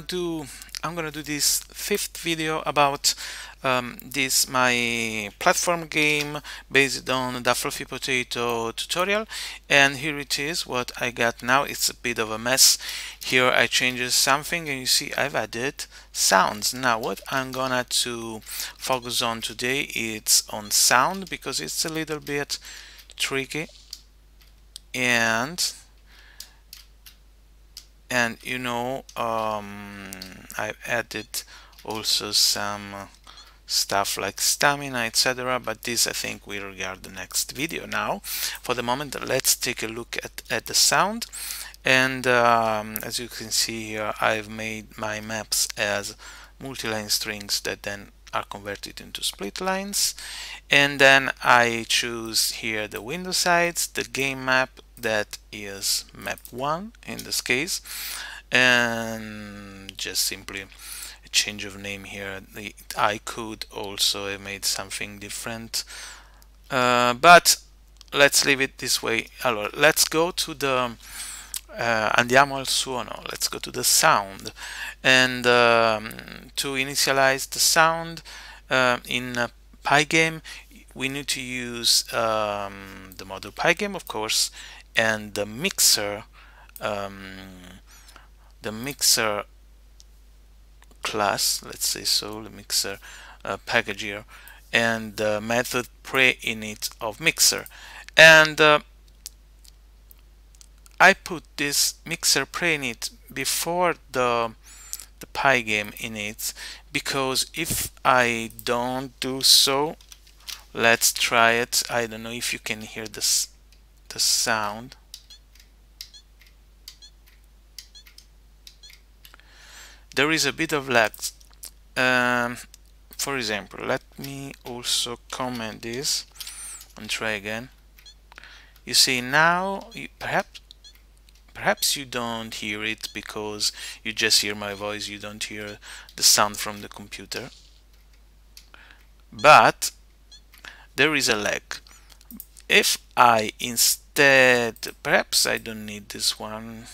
do I'm gonna do this fifth video about um, this my platform game based on the fluffy potato tutorial. And here it is what I got now. It's a bit of a mess. Here I changed something and you see I've added sounds. Now what I'm gonna to focus on today it's on sound because it's a little bit tricky. And and you know um, I've added also some stuff like stamina etc but this I think we regard the next video. Now for the moment let's take a look at, at the sound. And um, as you can see here I've made my maps as multi-line strings that then are converted into split lines. And then I choose here the window sides the game map that is map 1 in this case. And just simply a change of name here. The, I could also have made something different. Uh, but let's leave it this way. Let's go to the uh, andiamo al suono. Let's go to the sound. And um, to initialize the sound uh, in Pygame we need to use um, the module Pygame of course and the mixer um, the mixer class let's say so the mixer uh, package here and the method pre-init of mixer. And uh, I put this mixer pre-init before the the pygame init because if I don't do so let's try it. I don't know if you can hear this the sound. There is a bit of lag. Um, for example let me also comment this and try again. You see now you, perhaps perhaps you don't hear it because you just hear my voice you don't hear the sound from the computer. But there is a lag. If I instead perhaps I don't need this one.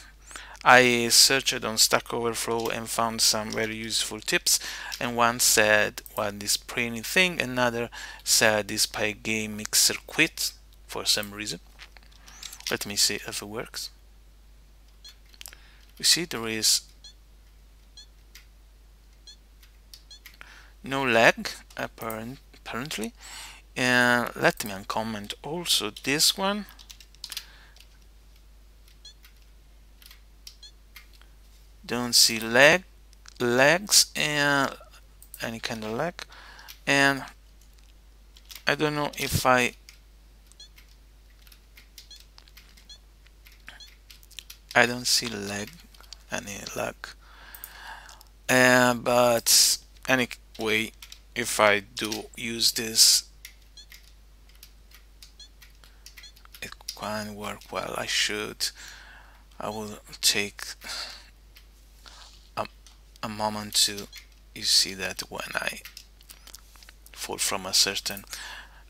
I searched on Stack Overflow and found some very useful tips. And one said what this printing thing? Another said this Pygame mixer quit for some reason. Let me see if it works you see there is no lag apparent, apparently. And let me uncomment also this one. Don't see leg legs and any kind of leg and I don't know if I I don't see leg any luck. Uh, but anyway if I do use this it can work well. I should. I will take a moment to you see that when I fall from a certain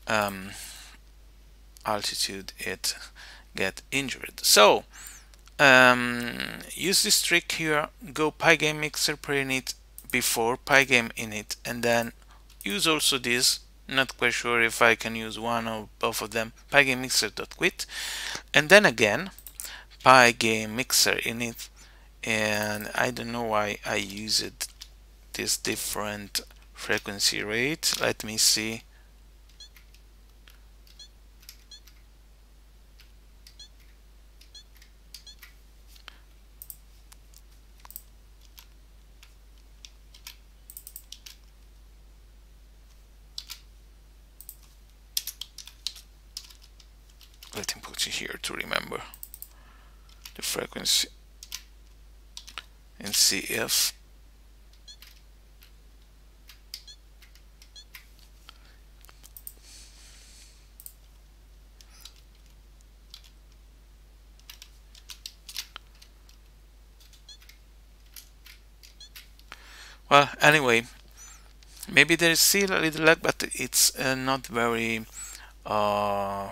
um, altitude it get injured. So um, use this trick here. Go pygame mixer pre-init before pygame init and then use also this. Not quite sure if I can use one or both of them. Pygame mixer.quit and then again pygame mixer init. And I don't know why I use it this different frequency rate. Let me see let me put it here to remember. The frequency. And see if well anyway maybe there is still a little lag but it's uh, not very uh,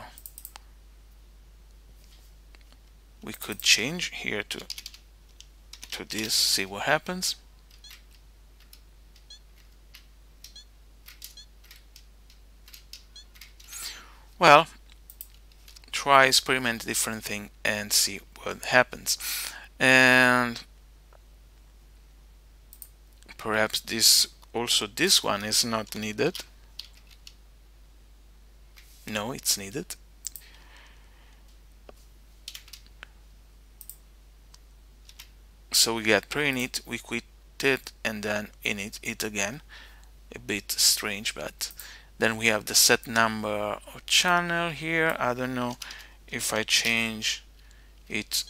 we could change here to to this see what happens. Well try experiment different thing and see what happens. And perhaps this also this one is not needed. No it's needed. So we get pre-init we quit it and then init it again. A bit strange but then we have the set number of channel here. I don't know if I change it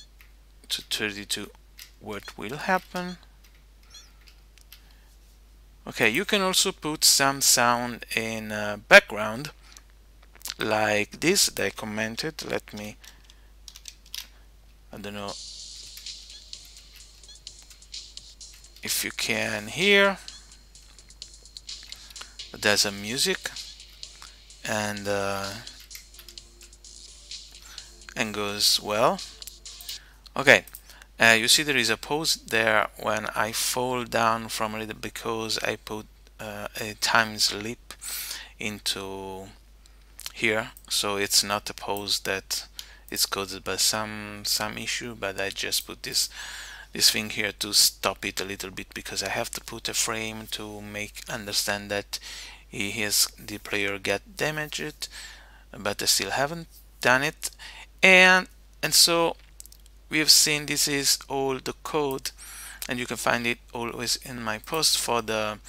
to 32 what will happen. Okay you can also put some sound in uh, background like this they commented. Let me I don't know if you can hear there's a music and uh, and goes well. Okay uh, you see there is a pause there when I fall down from little because I put uh, a time slip into here. So it's not a pause that is caused by some some issue but I just put this this thing here to stop it a little bit because I have to put a frame to make understand that he has the player get damaged but I still haven't done it. And and so we have seen this is all the code and you can find it always in my post for the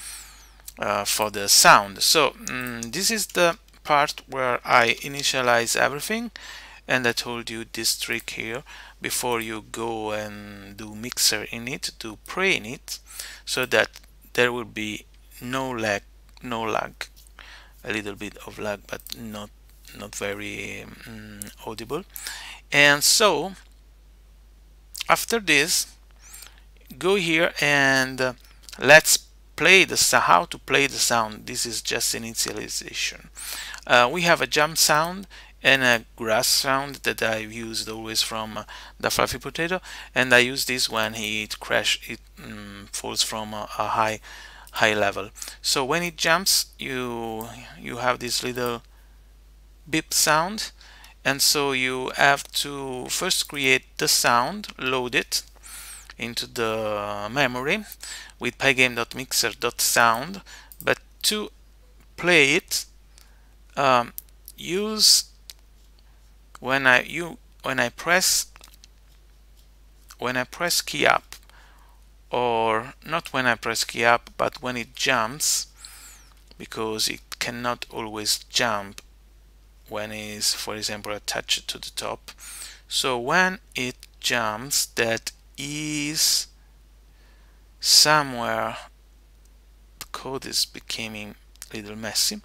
uh, for the sound. So mm, this is the part where I initialize everything and I told you this trick here before you go and do mixer init to pre-init so that there will be no lag no lag a little bit of lag but not not very um, audible. And so after this go here and uh, let's play the how to play the sound. This is just initialization. Uh, we have a jump sound and a grass sound that I've used always from uh, the fluffy potato and I use this when it crash it um, falls from a, a, high high level. So when it jumps you you have this little beep sound and so you have to first create the sound load it into the memory with pygame.mixer.sound but to play it um, use when I you when I press when I press key up or not when I press key up but when it jumps because it cannot always jump when it's for example attached to the top. So when it jumps that is somewhere the code is becoming a little messy.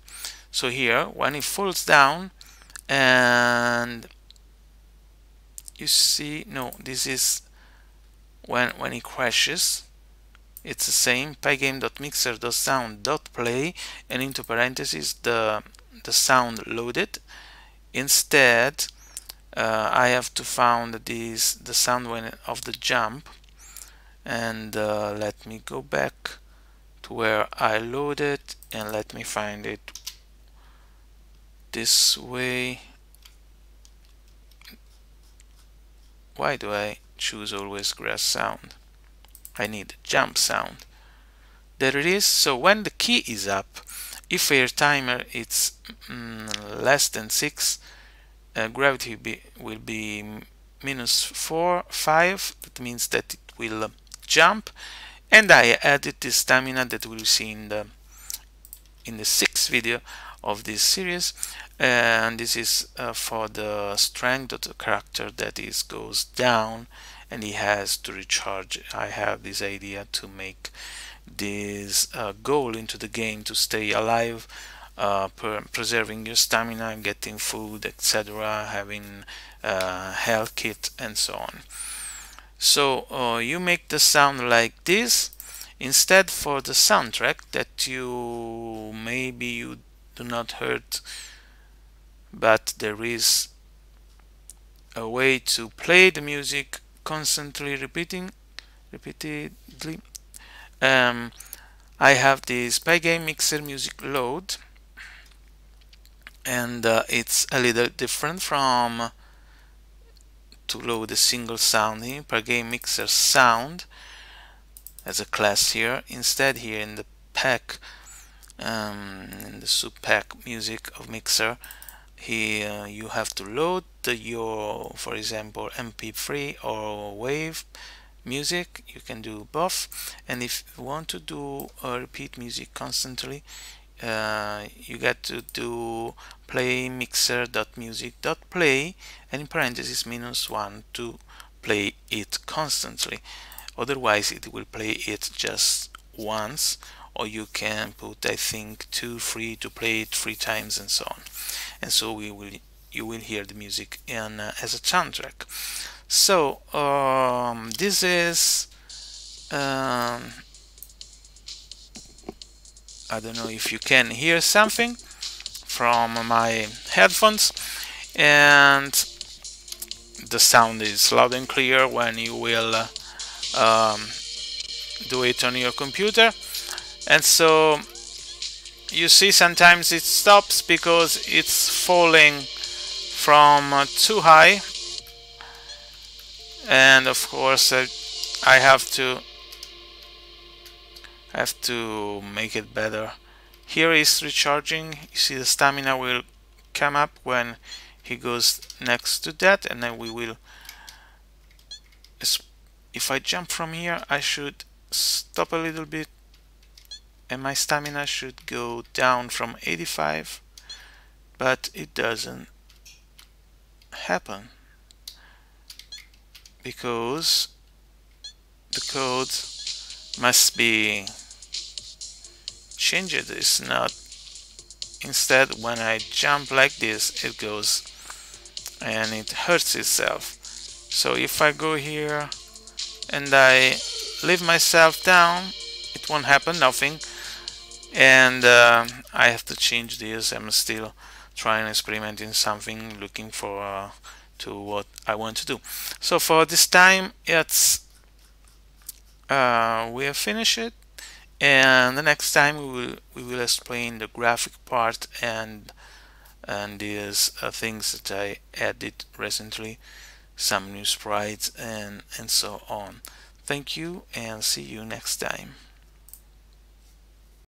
So here when it falls down and you see no this is when when it crashes it's the same. Pygame.mixer.sound.play and into parentheses the the sound loaded. Instead uh, I have to find this the sound when of the jump. And uh, let me go back to where I loaded and let me find it this way. Why do I choose always grass sound? I need jump sound. There it is. So when the key is up if your timer is mm, less than 6 uh, gravity be, will be minus 4 5 that means that it will jump. And I added this stamina that we'll see in the in the sixth video of this series and this is uh, for the strength of the character that is goes down and he has to recharge. I have this idea to make this uh, goal into the game to stay alive uh, preserving your stamina getting food etc having uh, health kit and so on. So uh, you make the sound like this. Instead for the soundtrack that you maybe you do not hurt but there is a way to play the music constantly repeating repeatedly. Um, I have this Pygame Mixer Music Load and uh, it's a little different from to load a single sound in pygame mixer sound as a class here. Instead here in the pack um, in the subpack music of mixer here uh, you have to load your for example mp3 or wave music you can do both. And if you want to do uh, repeat music constantly uh, you got to do play mixer.music.play and in parentheses minus one to play it constantly. Otherwise it will play it just once or you can put I think two three to play it three times and so on. And so we will you will hear the music in uh, as a soundtrack. So um, this is um, I don't know if you can hear something from my headphones. And the sound is loud and clear when you will uh, um, do it on your computer and so you see sometimes it stops because it's falling from uh, too high. And of course uh, I have to have to make it better. Here is recharging. You see the stamina will come up when he goes next to that and then we will if I jump from here I should stop a little bit and my stamina should go down from 85 but it doesn't happen because the code must be changed. It's not instead when I jump like this it goes and it hurts itself. So if I go here and I leave myself down it won't happen nothing and uh, I have to change this I'm still trying experimenting something looking for uh, to what I want to do. So for this time it's uh, we have finished it. And the next time we will we will explain the graphic part and and these uh, things that I added recently some new sprites and and so on. Thank you and see you next time